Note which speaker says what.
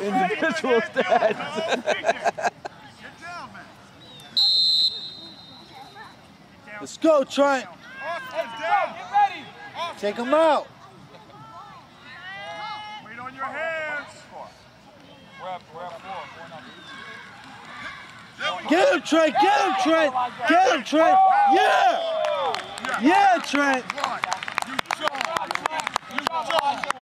Speaker 1: Individual stats.
Speaker 2: Let's go, Trent. Take him out.
Speaker 3: Wait on your hands.
Speaker 2: Get him, Trent. Get him, Trent. Get him, Trent. Yeah. Yeah, Trent.